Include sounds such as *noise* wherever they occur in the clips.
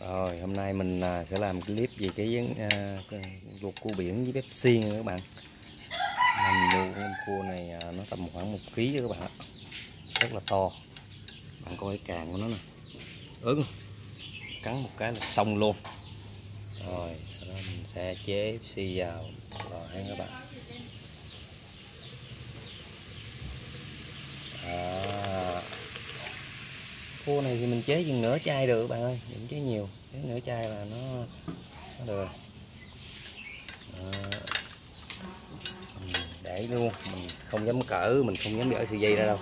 Rồi hôm nay mình à, sẽ làm clip về cái uh, luộc cua biển với bếp xiên nha các bạn. Mình mua con cua này uh, nó tầm khoảng một ký các bạn. Rất là to. Bạn coi cái càng của nó nè. Ưng. Cắn một cái là xong luôn. Rồi sau đó mình sẽ chế xi vào rồi hay các bạn. Đó cua này thì mình chế chừng nửa chai được bạn ơi đừng chế nhiều chế nửa chai là nó nó được. À, để luôn mình không dám cỡ mình không dám gỡ sợi dây ra đâu.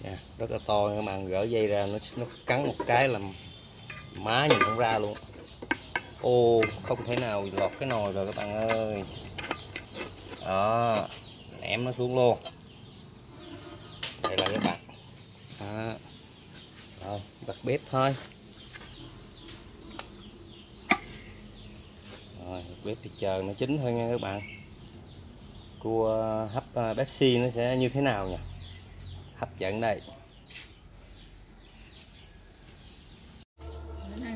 Nha rất là to các bạn gỡ dây ra nó nó cắn một cái là má nhìn không ra luôn. Ô không thể nào lọt cái nồi rồi các bạn ơi. Đó ném nó xuống luôn đây là các bạn đó rồi, bật bếp thôi. Rồi, bật bếp thì chờ nó chín thôi nha các bạn. Cua hấp à, Pepsi nó sẽ như thế nào nhỉ? Hấp dẫn đây. Cái này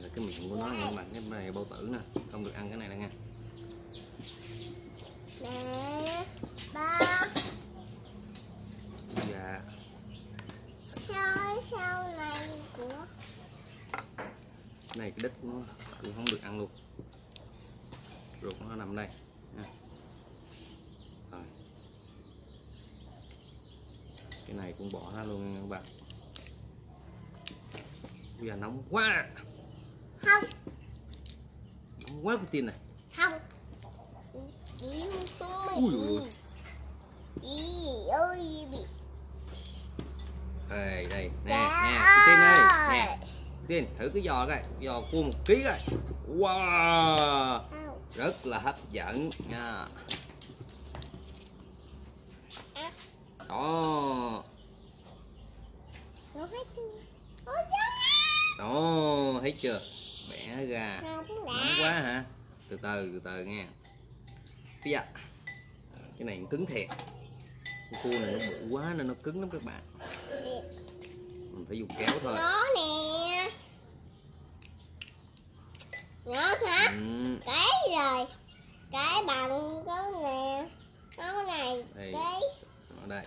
là cái miệng của nó nha các bạn cái này bao tử nè, không được ăn cái này nè nha Mẹ, ba, dạ sao sau này của cái này cái đít nó cũng không được ăn luôn. Ruột nó nằm đây. Rồi. cái này cũng bỏ ra luôn nha các bạn. Bây giờ nóng quá. Không, nóng quá cái tin này. Không. Ý không Ui bị. Ý ơi bị đây đây nè nè cái tin ơi ơi. Tiên thử cái giò coi, giò cua một ký coi. Wow! Rất là hấp dẫn nha. Đó. Đó, thấy chưa? Bẻ ra. Cứng nóng quá hả? Từ từ từ từ nghe. bây giờ cái này cứng thiệt. Con cua này nó bự quá nên nó cứng lắm các bạn. Mình phải dùng kéo thôi. Đó nè. Nó hả? ừ. Cái rồi. Cái bằng có nè. Nó này Đây. Cái. Ở đây.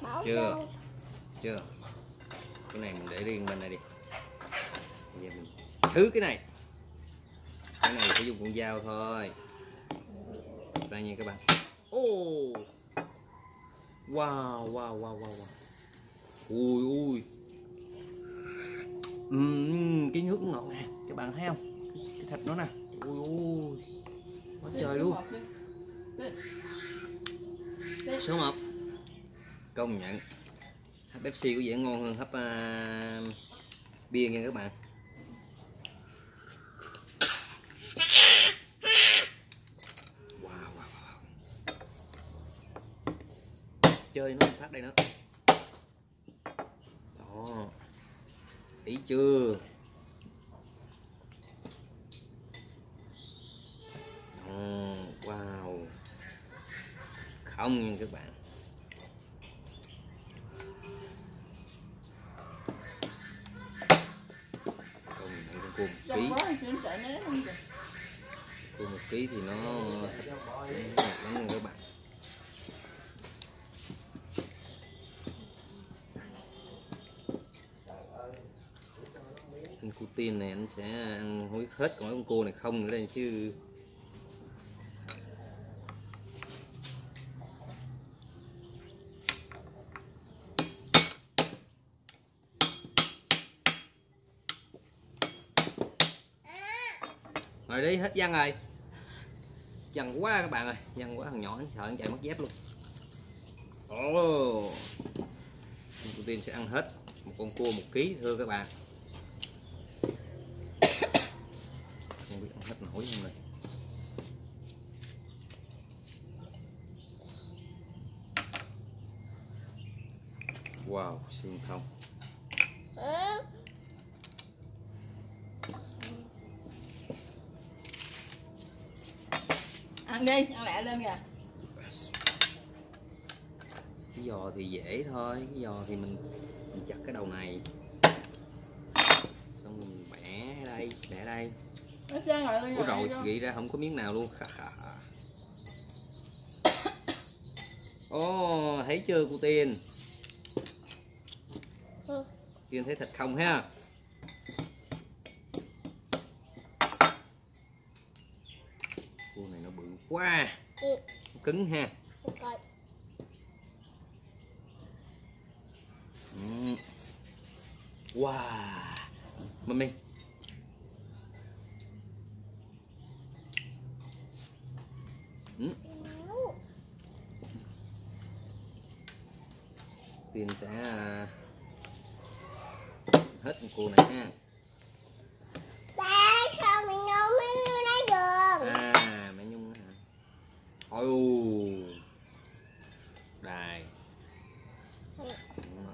Bảo Chưa. vô. chưa. Cái này mình để riêng bên này đi. Bây giờ mình thứ cái này. Cái này phải dùng con dao thôi. Đây nha các bạn? Ô. Wow wow wow wow wow. Ui ui uhm, cái nước ngọt nè. Các bạn thấy không? Cái thịt nó nè. Ui ui quá trời luôn. Số 1 công nhận. Hấp Pepsi có vẻ ngon hơn hấp uh, bia nha các bạn. Wow, wow, wow. chơi nó phát đây nữa. Đó ý chưa? Đó, wow. Không nha các bạn. Công nhận con cua một ký. cua một ký thì nó nó các bạn Putin này, anh sẽ ăn hối hết còn con cua này không nữa đây chứ. Rồi đi, hết văn rồi. Dằn quá các bạn ơi dằn quá, thằng nhỏ sợ anh chạy mất dép luôn. Ồ. Oh. Putin sẽ ăn hết một con cua một ký, thưa các bạn không nổi không này wow xương không. Ăn đi ăn lẹ lên kìa. Cái giò thì dễ thôi cái giò thì mình, mình chặt cái đầu này. Xong mình bẻ đây bẻ đây Ủa rồi nghĩ ra không có miếng nào luôn ồ thấy chưa cô tiên Ừ. tiên thấy thịt không ha cua này nó bự quá Ừ. cứng ha. Ừ. Wow Mami ừ. Tiên sẽ à, hết cua này ha. Ba sao mình nấu mới như lấy đường À mẹ Nhung hả? Ôi u. Đài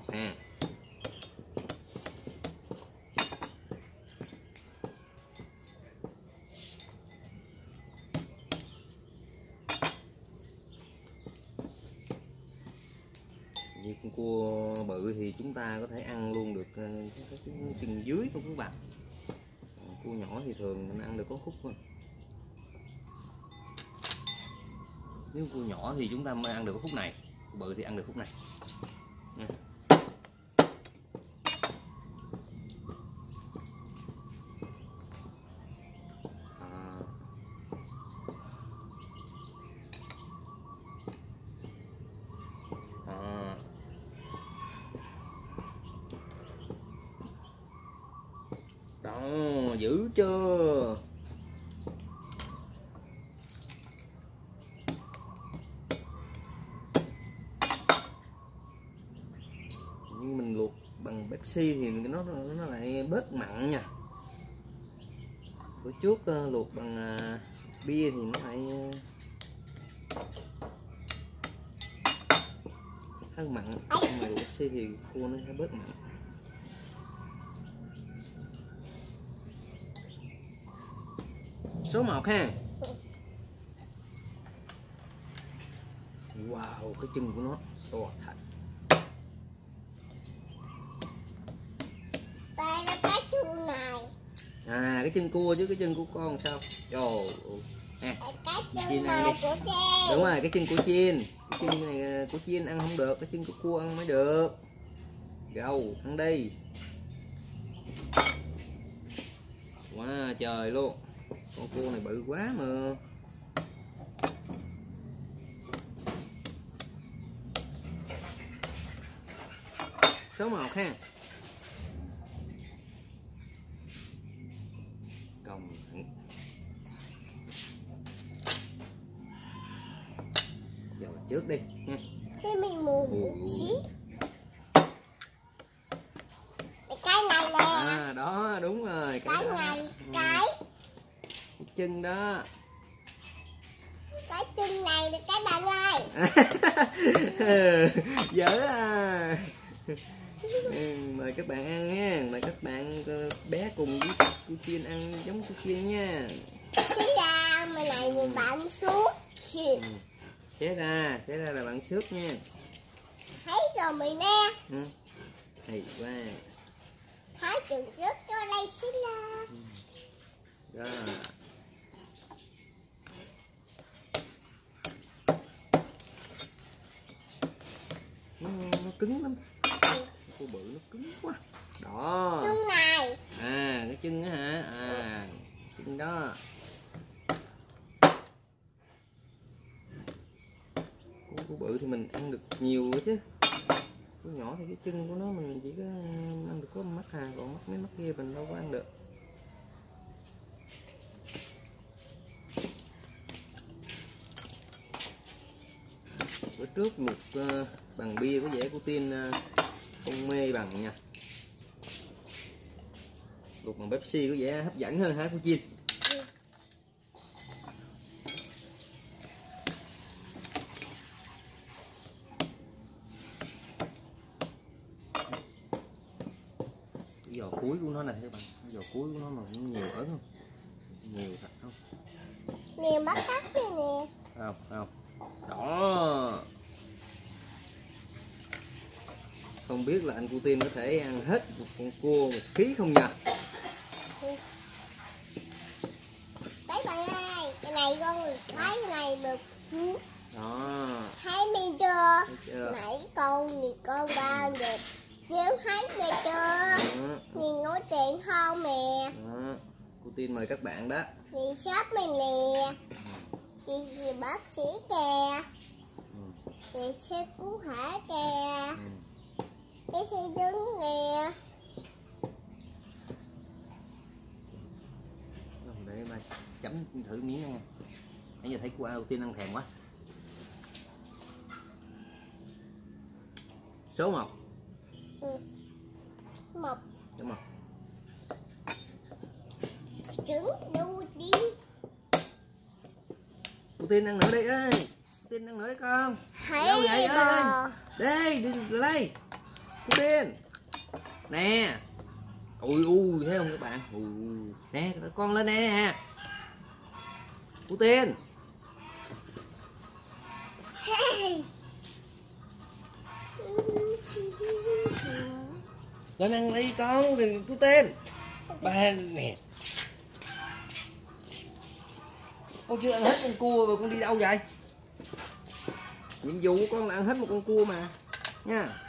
ha như con cua bự thì chúng ta có thể ăn luôn được ờ, cái, cái, cái chân dưới của các bạn Còn cua nhỏ thì thường mình ăn nếu cua nhỏ thì chúng ta mới ăn được khúc này cua bự thì ăn được khúc này nha. À. À. Đó, giữ chưa? Nhưng mình luộc bằng Pepsi thì nó nó lại bớt mặn nha. Bữa trước ờ, luộc bằng ờ, bia thì nó lại ờ, hơi mặn. Nhưng mà luộc Pepsi thì cua nó sẽ bớt mặn. số 1 ha wow, cái chân của nó to thật Ba nó cái chuông này à cái chân cua chứ cái chân của con sao? Trời ha. Cái của chị đúng rồi cái chân của chiên cái chân này à, của chiên ăn không được cái chân của cua ăn mới được. Gâu ăn đi. Quá trời luôn. Con cua này bự quá mà. Số 1 ha công nhận trước đi. Nha Thế mình mù xí. Cái này nè. À đó đúng rồi Cái đó. này Ừ, Cái. Cái chân đó. Cái chân này là cái bạn ơi *laughs* dở à. Ừ, mời các bạn ăn nha. Mời các bạn ờ, bé cùng với cô chiên ăn giống cô chiên nha. Xí ra mà này một bạn suốt. Chị xé ra xé ra là bạn xước nha. Thấy rồi mày nè. Ừ. hay quá. Hãy từng trước cho đây xí ra đó nó, nó cứng lắm. Cô bự nó cứng quá. Đó. Chân này. À cái chân á hả? À chân đó cua bự thì mình ăn được nhiều nữa chứ. Cua nhỏ thì cái chân của nó mình chỉ có ăn được có mắt hà còn mắt mấy mắt kia mình đâu có ăn được. Bữa trước một ờ, uh, bằng bia có vẻ của tiên uh, ờ, không mê bằng nha. Luộc bằng Pepsi có vẻ hấp dẫn hơn hả của chim cái giò cuối của nó này các bạn cái giò cuối của nó mà nó nhiều ớn không nhiều thật không? Nè mắt tắt này nè. Không không. Đó. Không biết là anh Putin có thể ăn hết một con cua một ký không nhỉ? Đấy bạn ơi, cái này con thấy cái này được. Đó. Thấy mi chưa? Nãy con thì con bao được xíu thấy mi chưa? đó, Nhìn nói chuyện không mẹ? đó. Putin mời các bạn đó Nhìn shop mình nè. Nhìn gì bác sĩ kìa. Ừ. Nhìn xe cứu hỏa kìa. Ừ. Cái xe đứng nè. Để ba chấm thử miếng nha nãy giờ thấy cua Putin ăn thèm quá số 1 Một đúng không trứng. Putin ăn nữa đi ơi. Putin ăn nữa đấy con. Thấy Đâu vậy ơi, đây đi lại đây. Putin nè. Ui ui thấy không các bạn? Ui, nè con lên nè. Nè Putin lên ăn đi con, đừng tên. Ba nè. Con chưa ăn hết con cua mà con đi đâu vậy? Nhiệm vụ của con là ăn hết một con cua mà. Nha.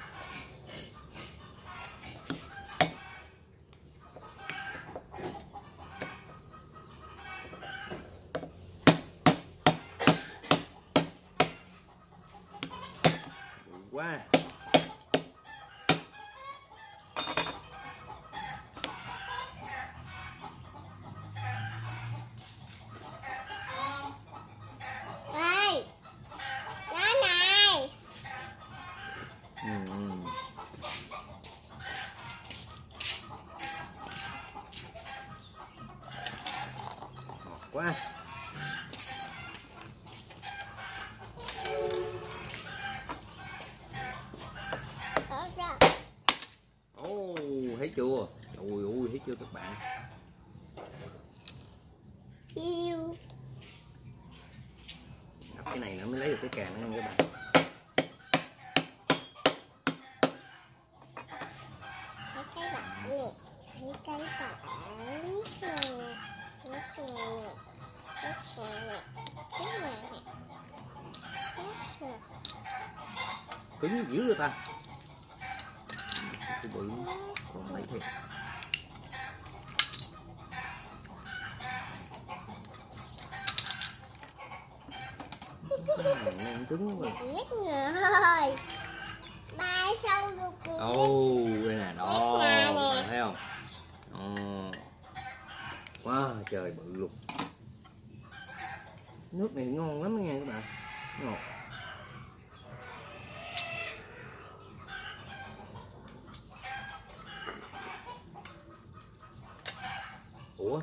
Cái này nữa mới lấy được cái càng nữa nha các bạn. Cái cái cứng dữ rồi ta. Cái bự. Còn lấy thiệt. Nó cứng quá nè thôi. Ba sâu được ồ đây nè đó bạn thấy không? Ồ. quá trời bự luôn nước này ngon lắm nha các bạn. Ngọt. Ủa?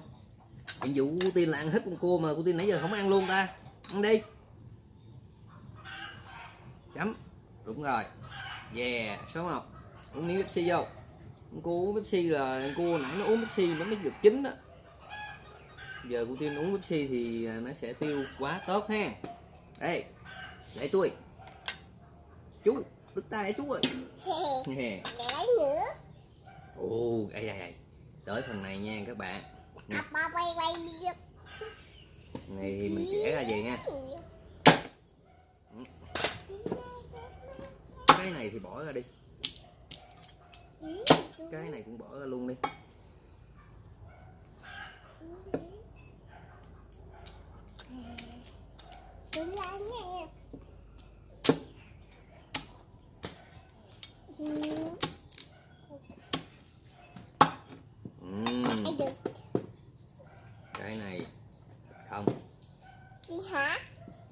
Nhiệm vụ của tiên là ăn hết con cua mà của tiên nãy giờ không ăn luôn ta. Ăn đi chấm. Đúng rồi. Yeah số một. Uống miếng Pepsi vô. Con cua uống Pepsi là con cua nãy nó uống Pepsi nó mới được chín đó. Giờ của tiên uống Pepsi thì à, nó sẽ tiêu quá tốt ha. Đây để tôi. Chú đứt tay chú ơi. Nè Để lấy nữa. ồ đây đây đây tới phần này nha các bạn. À, này thì mình chẻ ra vậy nha cái này thì bỏ ra đi. Cái này cũng bỏ ra luôn đi. Cái này không. Hả?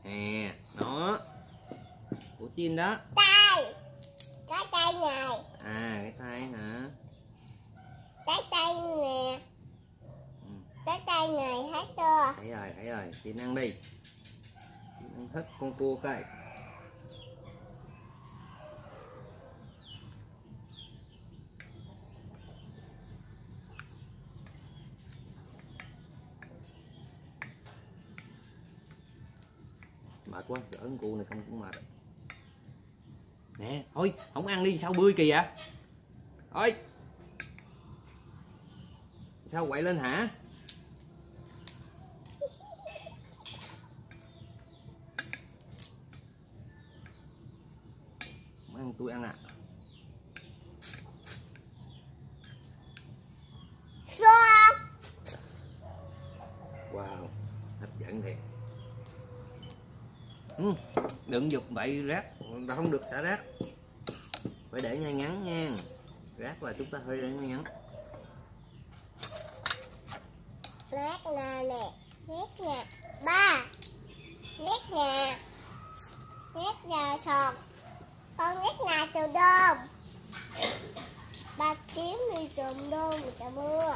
nè nó của chim đó Tay. Này. à cái tay hả Cái tay nè. Ừ. Cái tay này hết chưa? thấy rồi thấy rồi chị ăn đi chị ăn hết con cua cây mệt quá gỡ con cua này không cũng mệt nè thôi không ăn đi sao bươi kìa ôi sao quậy lên hả? Không ăn tôi ăn à Xô wow hấp dẫn thiệt ừ, đừng dục bậy rác. Ta không được xả rác. Phải để ngay ngắn nha. Rác là chúng ta phải để ngay ngắn. Rác nè nè. Nét nè Ba. Nét nè Nét nè sọt. Con nét nè từ đơm Ba kiếm đi trộm đơm trời mưa.